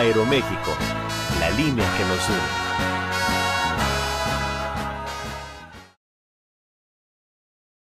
Aeroméxico, la línea que nos une.